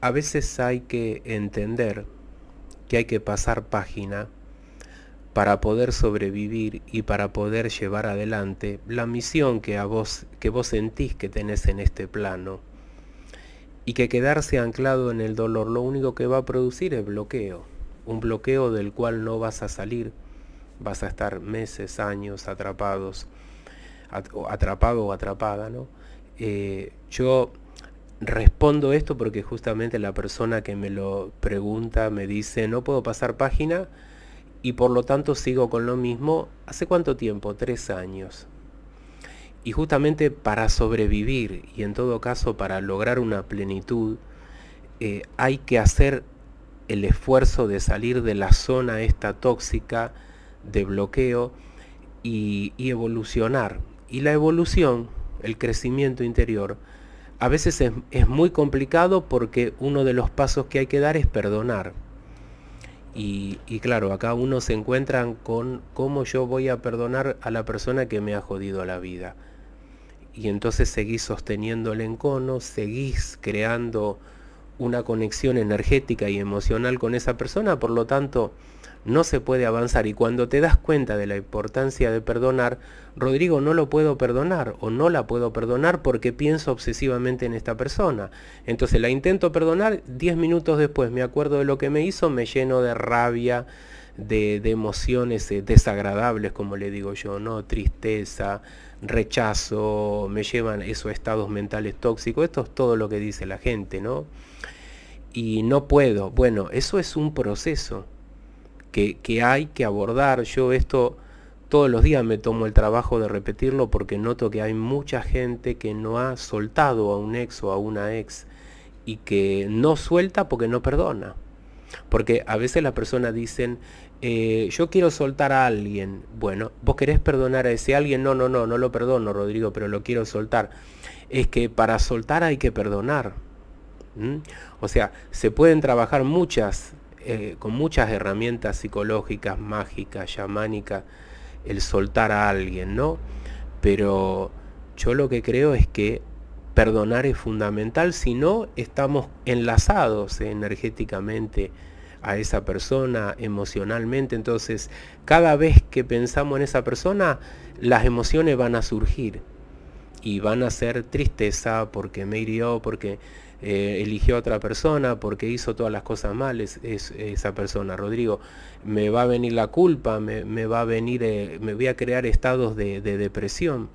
a veces hay que entender que hay que pasar página para poder sobrevivir y para poder llevar adelante la misión que a vos que vos sentís que tenés en este plano. Y que quedarse anclado en el dolor lo único que va a producir es bloqueo, un bloqueo del cual no vas a salir, vas a estar meses, años atrapados, atrapado o atrapada, ¿no? Eh, yo respondo esto porque justamente la persona que me lo pregunta me dice, no puedo pasar página y por lo tanto sigo con lo mismo. ¿Hace cuánto tiempo? Tres años. Y justamente para sobrevivir y en todo caso para lograr una plenitud, eh, hay que hacer el esfuerzo de salir de la zona esta tóxica de bloqueo y evolucionar. Y la evolución, el crecimiento interior, a veces es, muy complicado porque uno de los pasos que hay que dar es perdonar. Y, y, claro, acá uno se encuentra con cómo yo voy a perdonar a la persona que me ha jodido la vida. Y entonces seguís sosteniendo el encono, seguís creando una conexión energética y emocional con esa persona, por lo tanto, no se puede avanzar. Y cuando te das cuenta de la importancia de perdonar, Rodrigo, no lo puedo perdonar o no la puedo perdonar porque pienso obsesivamente en esta persona. Entonces la intento perdonar, 10 minutos después me acuerdo de lo que me hizo, me lleno de rabia, de, emociones eh, desagradables, como le digo yo, ¿no? Tristeza, rechazo, me llevan esos estados mentales tóxicos. Esto es todo lo que dice la gente, ¿no? Y no puedo. Bueno, eso es un proceso que, hay que abordar. Yo esto todos los días me tomo el trabajo de repetirlo porque noto que hay mucha gente que no ha soltado a un ex o a una ex y que no suelta porque no perdona. Porque a veces las personas dicen, eh, yo quiero soltar a alguien. Bueno, vos querés perdonar a ese alguien. No, no, no, no lo perdono, Rodrigo, pero lo quiero soltar. Es que para soltar hay que perdonar. O sea, se pueden trabajar muchas eh, con muchas herramientas psicológicas, mágicas, chamánicas, el soltar a alguien, ¿no? Pero yo lo que creo es que perdonar es fundamental, si no estamos enlazados energéticamente a esa persona, emocionalmente, entonces cada vez que pensamos en esa persona, las emociones van a surgir y van a ser tristeza porque me hirió, porque eh, eligió a otra persona porque hizo todas las cosas mal es, esa persona. Rodrigo, me va a venir la culpa, me, va a venir, eh, me voy a crear estados de, depresión.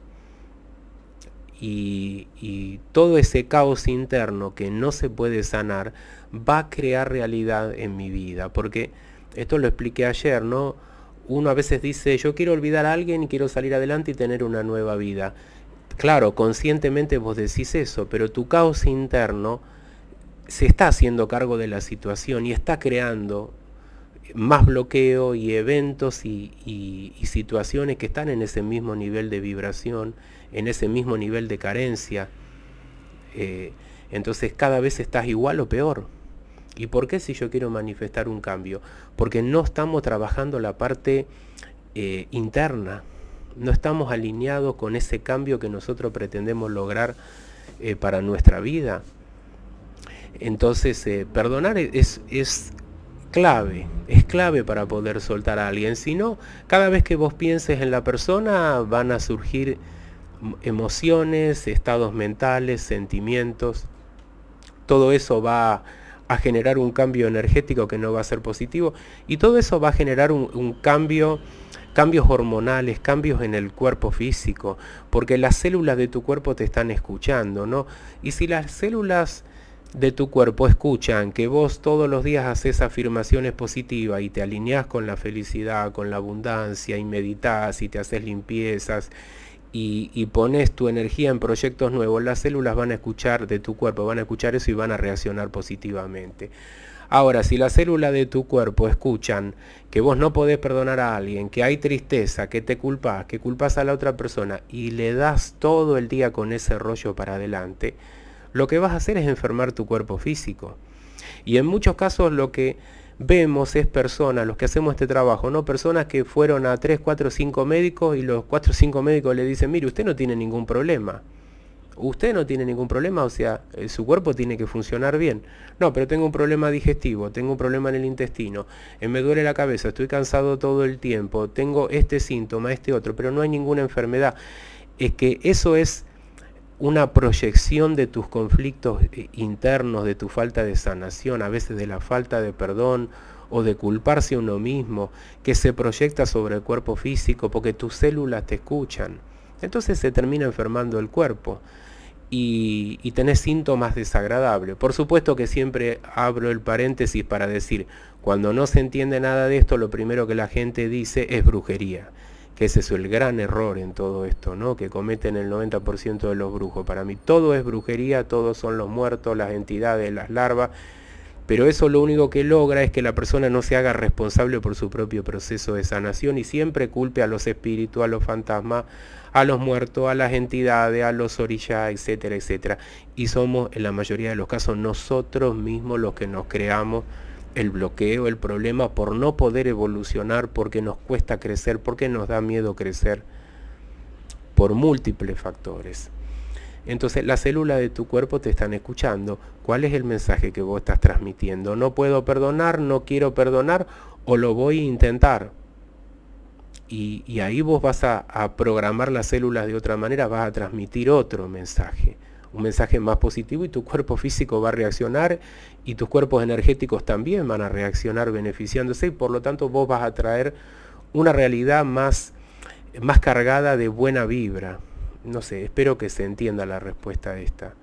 Y, y, todo ese caos interno que no se puede sanar va a crear realidad en mi vida. Porque esto lo expliqué ayer, ¿no? Uno a veces dice, yo quiero olvidar a alguien y quiero salir adelante y tener una nueva vida. Claro, conscientemente vos decís eso, pero tu caos interno se está haciendo cargo de la situación y está creando más bloqueo y eventos y, situaciones que están en ese mismo nivel de vibración, en ese mismo nivel de carencia. Eh, entonces cada vez estás igual o peor. ¿Y por qué si yo quiero manifestar un cambio? Porque no estamos trabajando la parte eh, interna, no estamos alineados con ese cambio que nosotros pretendemos lograr eh, para nuestra vida. Entonces, eh, perdonar es, es clave, es clave para poder soltar a alguien. Si no, cada vez que vos pienses en la persona van a surgir emociones, estados mentales, sentimientos. Todo eso va a generar un cambio energético que no va a ser positivo y todo eso va a generar un cambio cambios hormonales, cambios en el cuerpo físico, porque las células de tu cuerpo te están escuchando, ¿no? Y si las células de tu cuerpo escuchan que vos todos los días haces afirmaciones positivas y te alineás con la felicidad, con la abundancia y meditas y te haces limpiezas y, pones tu energía en proyectos nuevos, las células van a escuchar de tu cuerpo, van a escuchar eso y van a reaccionar positivamente. Ahora, si las células de tu cuerpo escuchan que vos no podés perdonar a alguien, que hay tristeza, que te culpas, que culpas a la otra persona y le das todo el día con ese rollo para adelante, lo que vas a hacer es enfermar tu cuerpo físico. Y en muchos casos lo que vemos es personas, los que hacemos este trabajo, no personas que fueron a 3, 4, 5 médicos y los 4 o 5 médicos le dicen, mire, usted no tiene ningún problema. Usted no tiene ningún problema, o sea, eh, su cuerpo tiene que funcionar bien. No, pero tengo un problema digestivo, tengo un problema en el intestino, eh, me duele la cabeza, estoy cansado todo el tiempo, tengo este síntoma, este otro, pero no hay ninguna enfermedad. Es que eso es una proyección de tus conflictos eh, internos, de tu falta de sanación, a veces de la falta de perdón o de culparse uno mismo, que se proyecta sobre el cuerpo físico porque tus células te escuchan. Entonces se termina enfermando el cuerpo y, y tenés síntomas desagradables. Por supuesto que siempre abro el paréntesis para decir, cuando no se entiende nada de esto, lo primero que la gente dice es brujería. Que ese es el gran error en todo esto, ¿no? Que cometen el 90% de los brujos. Para mí todo es brujería, todos son los muertos, las entidades, las larvas pero eso lo único que logra es que la persona no se haga responsable por su propio proceso de sanación y siempre culpe a los espíritus, a los fantasmas, a los muertos, a las entidades, a los orillas, etcétera, etcétera. Y somos en la mayoría de los casos nosotros mismos los que nos creamos el bloqueo, el problema por no poder evolucionar, porque nos cuesta crecer, porque nos da miedo crecer, por múltiples factores. Entonces las células de tu cuerpo te están escuchando. ¿Cuál es el mensaje que vos estás transmitiendo? No puedo perdonar, no quiero perdonar o lo voy a intentar. Y, ahí vos vas a, a, programar las células de otra manera, vas a transmitir otro mensaje, un mensaje más positivo y tu cuerpo físico va a reaccionar y tus cuerpos energéticos también van a reaccionar beneficiándose y por lo tanto vos vas a traer una realidad más, más cargada de buena vibra no sé, espero que se entienda la respuesta a esta.